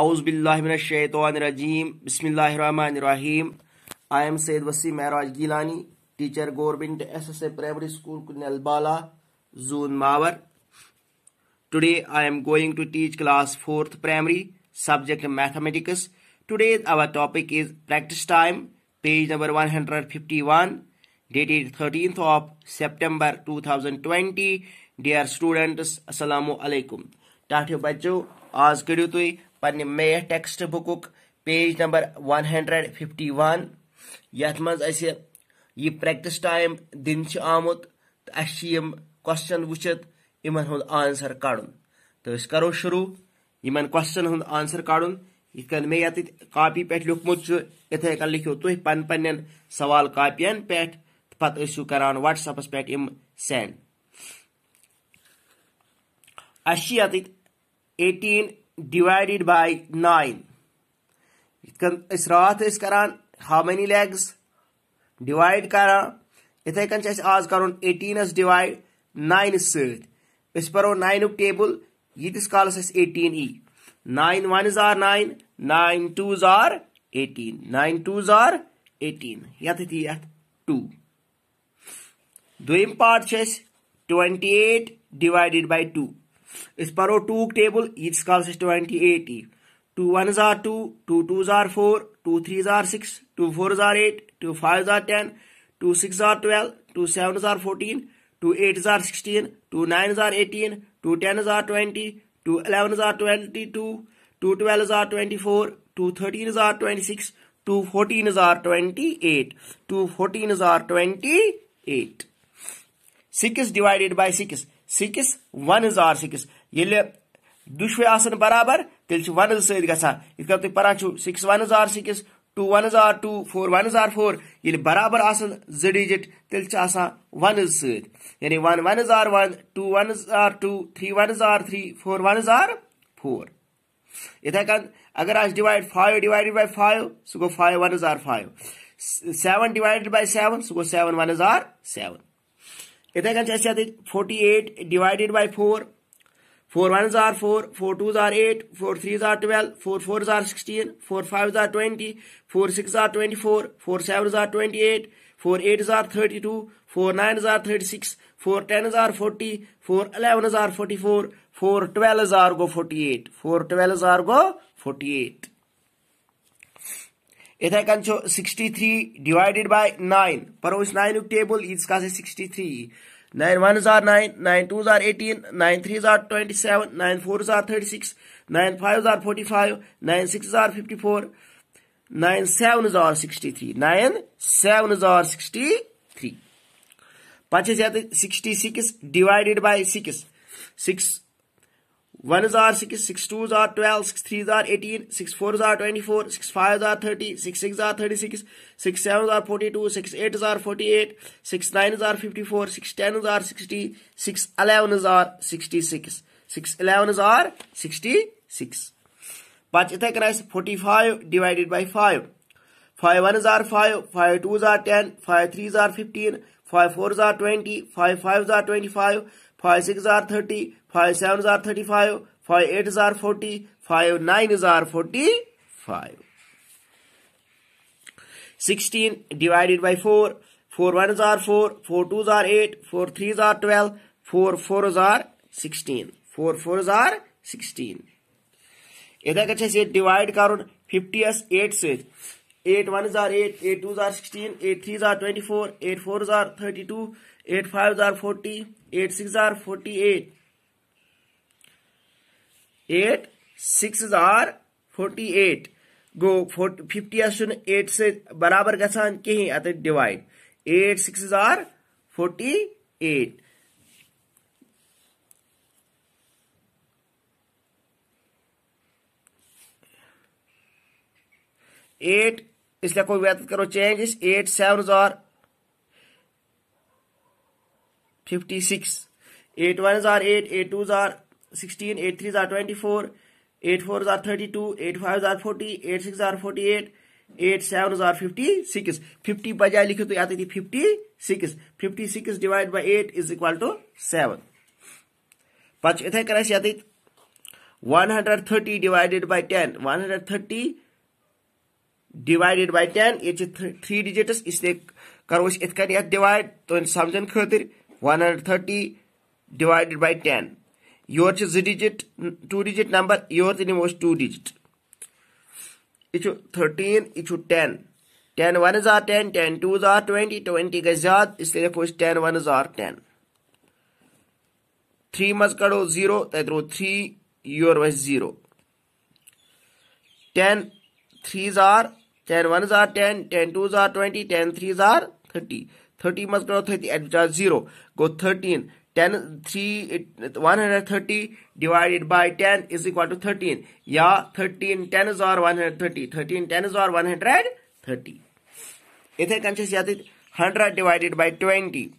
आउज़बिल्लाशतरजीम बसमिल्लाम I am Syed Wasi Mehraj Gilani teacher government S S A primary school Kunalbala zone Mawar today I am going to teach class fourth primary subject mathematics today our topic is practice time page number 151 dated 13th of September 2020 dear students असलकुम टाठे बच्चों आज करो तुम पे math text book page number 151 यथ मज यह प्रैक्टिस टाइम दिन आमुत तो अम क्वेश्चन वुचित इन आंसर कड़ तो करो शुरू। इन क्वेश्चन हूँ आंसर कड़ इत मे ये कापी पे लिखमुत इथे कन लिखो तुम पन पन सवाल कापियन पे पे करान व्हाट्सएपस पे इम सेंड अत एटीन लेग्स डिवाइड करान इथे कन आज कर एटीनस डिवाइड नाइन सत पो नाइन टेबल यीतिस कालस एटीन ई नाइन वन जार नाइन नाइन टू जार एटीन नाइन टू एटीन यथ two दोम part twenty eight divided by two पो टू टेबल यीतिस काल ट्वेंटी एट टू वन जार टू टू टू जार फोर टू थ्री जार सिक्स टू फोर जार एट टू फाइव जार टेन टू सिक्स जार ट्वेल्व टू सेवन जार फोर्टीन टू एट जार सिक्सटीन टू नाइन जार एटीन टू टेन जार ट्वेंटी टू इलेवन जार ट्वेंटी टू टू ट्वेल्व जार ट्वेंटी फोर टू थर्टीन जार ट्वेंटी सिक्स टू फोर्टीन जार twenty eight two fourteen jar twenty eight six divided by six six one jar six ये दुशवे आसन बराबर तेल वन सत ग तुम पान सिक्स वन जार सिक्स टू वन जार टू फोर वन जार फोर ये बराबर आसन ज डिजिट तेल वन सत यानी वन वन जार वन टू वन जार टू थ्री वन जार थ्री फोर वन जार फोर इथे अगर आज divide five divided by five सह गो five one jar five seven divided by seven सह गो सेवन वन जार सेवन इथे कन forty eight divided by four four one jar four four two जार एट फोर थ्री जार ट्वेल्व फोर फोर जार सिक्सटीन फोर फाइव जार twenty four six जार ट्वेंटी फोर फोर सेवन जार ट्वेंटी एट फोर एट जार thirty two four nine जार thirty six four ten जार forty four eleven जार forty four four twelve जार गो फोर्टी एट फोर ट्वेल्व जार गो फोर्टी एट इथे कन छो 63 डिवाइडेड बाय 9 पर उस 9 उक टेबल इज़ का से 63 9 1s are 9 9 2s are 18 9 3s are 27 9 4s are 36 9 5s are 45 9 6s are 54 nine seven jar sixty three nine seven जार सिक्सटी थ्री पे sixty six divided by six six 1s are 6, 6 2s are 12, 6 3s are 18, 6 4s are 24, 6 5s are 30, 6 6s are 36, 6 7s are 42, 6 8s are 48, 6 9s are 54, 6 10s are 60, 6 11s are 66, 6 11s are 66. But it kan 45 divided by 5. 5 1s are 5, 5 2s are 10, 5 3s are 15, 5 4s are 20, 5 5s are 25, five six are thirty, five seven are thirty five five eight are forty, five nine are forty five. Sixteen divided by four four one are four four two are eight, four three are twelve, four four are sixteen, four four are sixteen. इथे कच्चे divide करून fifty एस eight सत eight one हज़ार eight eight two हज़ार sixteen eight three हज़ार twenty four eight four हज़ार thirty two eight five हज़ार फोर्टी एट सिक्स हज़ार फोर्टी एट एट सिक्स हज़ार फोर्टी एट गो फोर् फिफ्टी एट से बराबर गसान कहीं अत डिवाइड एट सिक्स हज़ार फोर्टी एट एट इसलिए कोई व्यतीत करो चेंज इस eight seven are fifty six. Eight one are eight eight two are sixteen, eight three are twenty four, eight four are thirty two, eight five are forty, eight six are forty eight eight seven are fifty six. Fifty बजाय लिखो तो आती थी fifty six. Fifty six divide by eight is equal to seven. पे इथे कन divided by ten ये three digits इसलिए करो इत डिवाइड तुह समझ खन hundred thirty divided by ten your से डिजिट टू डिजिट नंबर योर से नो टू डिजिट यह थर्टीन यह ten ten one is are ten ten two is are twenty twenty गई ज़्यादा, इसलिए लिखो ten one is are ten three मज कड़ो ज़ीरो तरह थ्री योर वीरो ten three is are ten one jar ten ten two जार ट्वेंटी टेन थ्री जार थर्टी थर्टी मज करो थर्टी एट जार zero go thirteen ten three one hundred thirty divided by ten is equal to thirteen या thirteen ten jar one hundred thirty thirteen ten jar one hundred thirty इथे कन से यात hundred divided by twenty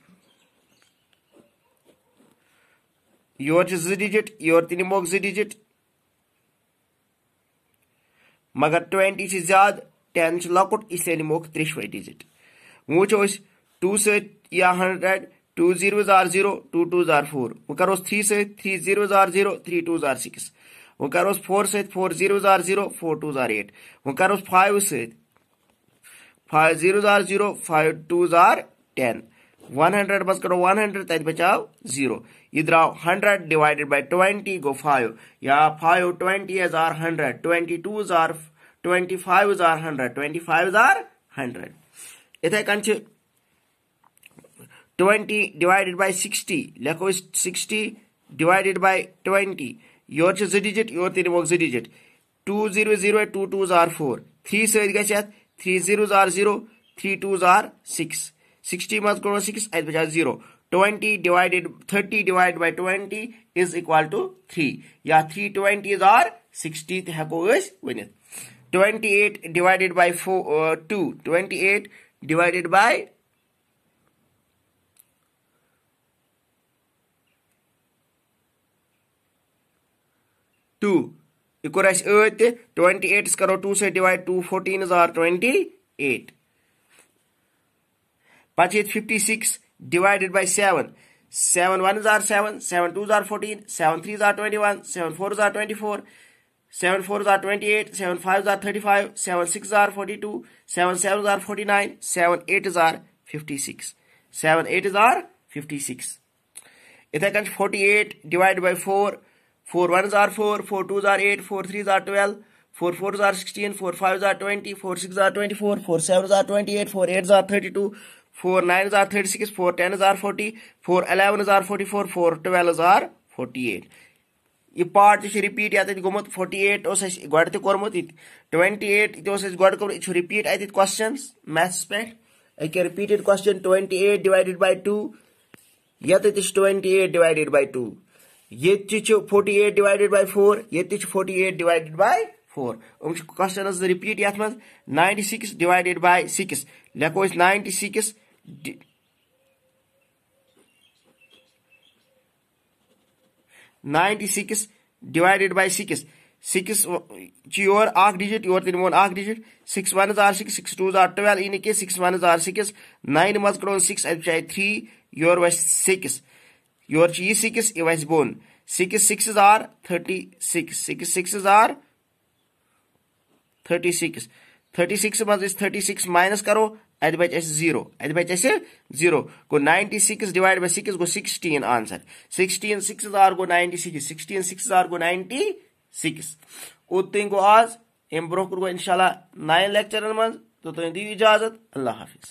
योर जो digit योर तो जो डिजिट मगर ट्वेंटी से ज़्यादा टेन लकुट इसलिए निमोक त्रिशवे डिजिट वो टू या हंड्रेड टू ज़ीरो जार ज़ीरो टू टू जार फोर वो करो थ्री सत थ्री ज़ीरो जार ज़ीरो थ्री टू जार सिक्स वो करो फोर सत फोर ज़ीरो जार ज़ीरो फोर टू जार एट वो करो फाइव सत फाइव ज़ीरो जार ज़ीरो फाइव टू जार टेन 100 मज करो 100 तत बचाव 0 ये द्राव 100 डिवाइडेड बाय 20 गो 5 या 5 20 हज़ार 100 22 twenty five is are hundred twenty five is are hundred इथे कन ट्वेंटी डिवाइडेड बाय सिक्सटी लेखो सिक्सटी डिवाइडेड बाय ट्वेंटी योर से डिजिट योर टू वो digit two three two are six sixty मज करो सिक्स अत बचा zero twenty divided thirty divide by twenty is equal to three या three twenty is are sixty तक one 28 divided by 4 uh, 2 28 divided by 2 equal as 8 28 is 2 so divide 2 14 is r 28. Pachit 56 divided by 7 7 1 is r seven. 7 2 is our 14 7 3 is our 21 7 4 is our 24 7 4s are 28, 7 5s are 35, 7 6s are 42, 7 7s are 49, 7 8s are 56. 7 8s are 56. If I Ithakans 48 divided by 4, 4 1s are 4, 4 2s are 8, 4 3s are 12, 4 4s are 16, 4 5s are 20, 4 6s are 24, 4 7s are 28, 4 8s are 32, 4 9s are 36, 4 10s are 40, 4 11s are 44, 4 12s are 48. ये part repeat यत गोमुत 48 ओस गड त कोरमुत 28 इत ओस गड core छ repeat अत क्वेश्चंस मैथ्स पे अके रिपीटेड क्वेश्चन 28 डिवाइडेड बाय 2 यत त 28 डिवाइडेड बाय 2 ये छ 48 डिवाइडेड बाय 4 ये छ 48 divided by 4 um question repeat यत मज 96 डिवाइडेड बाय 6 लेको 96 ninety six divided by six. Six your आख डिजिट योर तीन मोन आख digit six one are six six two are twelve इन के six one are six. Nine मज करो सिक्स अचाए थ्री। योर वस सिक्स। योर यह सिक्स यह वस bone. Six six are thirty six. Six six are thirty six. Thirty six मज थर्टी सिक्स माइनस करो अत बच ज़ीरो। अत बच zero. Go ninety six divide by six go sixteen answer. Sixteen six are go ninety six, sixteen six are go ninety six. उतन गो आज अम bro गो इनशाला नाइन लेक्चरन मज तो तुम दिव इजाज़त, अल्लाह हाफिज।